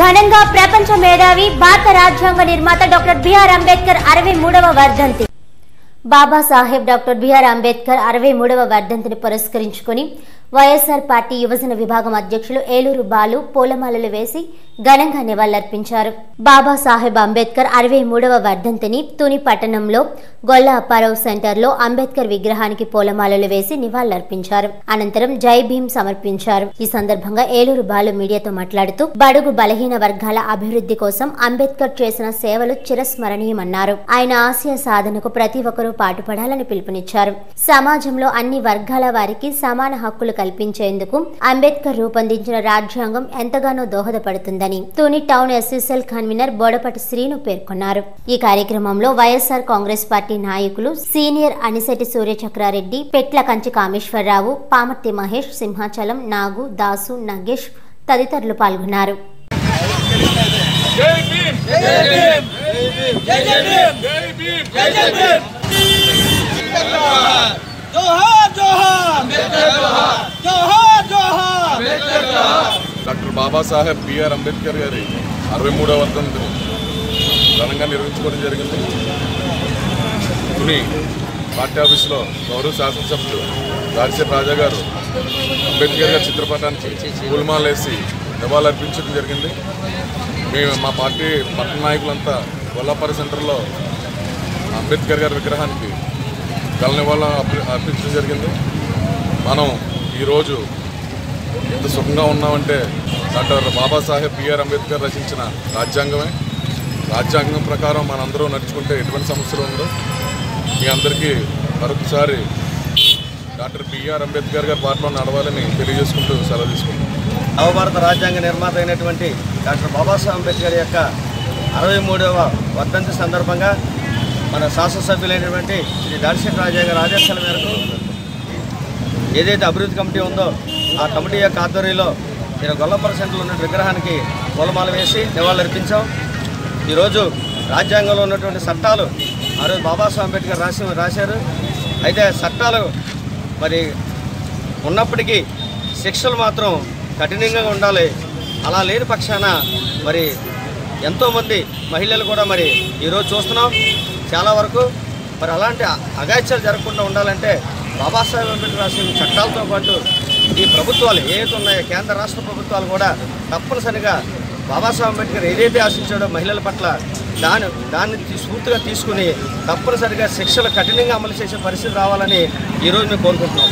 ఘనంగా ప్రపంచ మేధావి భారత రాజ్యాంగ నిర్మాత డాక్టర్ బిఆర్ అంబేద్కర్ అరవై మూడవ వర్ధంతి. బాబాసాహెబ్ డాక్టర్ బిఆర్ అంబేద్కర్ అరవై మూడవ వర్ధంతిని పురస్కరించుకుని వైఎస్ఆర్ పార్టీ యువజన విభాగం అధ్యక్షులు ఏలూరు బాలు పూలమాలలు వేసి ఘనంగా నివాళులర్పించారు. బాబాసాహెబ్ అంబేద్కర్ అరవై మూడవ వర్ధంతిని తుని పట్టణంలో గొల్ల అప్పారావు సెంటర్లో అంబేద్కర్ విగ్రహానికి పూలమాలలు వేసి నివాళులర్పించారు. అనంతరం జై భీం సమర్పించారు. ఈ సందర్భంగా ఏలూరు బాలు మీడియాతో మాట్లాడుతూ బడుగు బలహీన వర్గాల అభివృద్ధి కోసం అంబేద్కర్ చేసిన సేవలు చిరస్మరణీయమన్నారు. ఆయన ఆశయ సాధనకు ప్రతి ఒక్కరూ పాటుపడాలని పిలుపునిచ్చారు. సమాజంలో అన్ని వర్గాల వారికి సమాన హక్కులు కల్పించేందుకు అంబేద్కర్ రూపొందించిన రాజ్యాంగం ఎంతగానో దోహదపడుతుందని Tuni town SSL convener Bodapati Srinu పేర్కొన్నారు ఈ కార్యక్రమంలో వైఎస్ఆర్ కాంగ్రెస్ పార్టీ నాయకులు సీనియర్ అనిశెట్టి సూర్యచక్రారెడ్డి పెట్ల కంచి కామేశ్వరరావు పామర్తి మహేష్ సింహాచలం నాగు దాసు నగేష్ తదితరులు పాల్గొన్నారు జై జై జై జై డాక్టర్ బాబాసాహెబ్ బిఆర్ అంబేద్కర్ గారి అరవై మూడవ వర్ధంతిని ఘనంగా నిర్వహించుకోవడం జరిగింది. తుని పార్టీ ఆఫీసులో గౌరవ శాసనసభ్యులు దారిశెట్టి రాజా గారు అంబేద్కర్ గారి చిత్రపటానికి పూలమాలేసి నివాళులర్పించడం జరిగింది. మేము మా పార్టీ పట్టణ నాయకులంతా గొల్లాపల్లి సెంటర్లో అంబేద్కర్ గారి విగ్రహానికి గల నివాళులు అర్పించడం జరిగింది. మనం ఈరోజు ఎంత సుఖంగా ఉన్నామంటే డాక్టర్ బాబాసాహెబ్ బిఆర్ అంబేద్కర్ రచించిన రాజ్యాంగమే. రాజ్యాంగం ప్రకారం మనందరూ నడుచుకుంటే ఎటువంటి సమస్యలు ఉందో మీ అందరికీ మరొకసారి డాక్టర్ బిఆర్ అంబేద్కర్ గారి బాటలో నడవాలని తెలియజేసుకుంటూ సెలవు తీసుకుంటాం నవభారత రాజ్యాంగ నిర్మాత అయినటువంటి డాక్టర్ బాబాసాహెబ్ అంబేద్కర్ యొక్క అరవై మూడవ వర్ధంతి సందర్భంగా మన శాసనసభ్యులైనటువంటి శ్రీ దాడిశెట్టి రాజా గారి ఆదేశాల మేరకు ఏదైతే అభివృద్ధి కమిటీ ఉందో ఆ కమిటీ యొక్క ఆధ్వర్యంలో నేను గొల్లంబర సెంటర్లో ఉన్న విగ్రహానికి పూలమాల వేసి నివాళులర్పించాం ఈరోజు రాజ్యాంగంలో ఉన్నటువంటి చట్టాలు ఆ రోజు బాబాసాహెబ్ అంబేద్కర్ రాసి రాశారు. అయితే చట్టాలు మరి ఉన్నప్పటికీ శిక్షలు మాత్రం కఠినంగా ఉండాలి. అలా లేని పక్షాన మరి ఎంతోమంది మహిళలు కూడా మరి ఈరోజు చూస్తున్నాం. చాలా వరకు మరి అలాంటి అగాత్యాలు జరగకుండా ఉండాలంటే బాబాసాహెబ్ అంబేద్కర్ రాసిన చట్టాలతో పాటు ఈ ప్రభుత్వాలు ఏవైతే ఉన్నాయో కేంద్ర రాష్ట్ర ప్రభుత్వాలు కూడా తప్పనిసరిగా బాబాసాహెబ్ అంబేద్కర్ ఏదైతే ఆశించాడో మహిళల పట్ల దాని దాన్ని స్ఫూర్తిగా తీసుకుని తప్పనిసరిగా శిక్షలు కఠినంగా అమలు చేసే పరిస్థితి రావాలని ఈరోజు మేము కోరుకుంటున్నాం.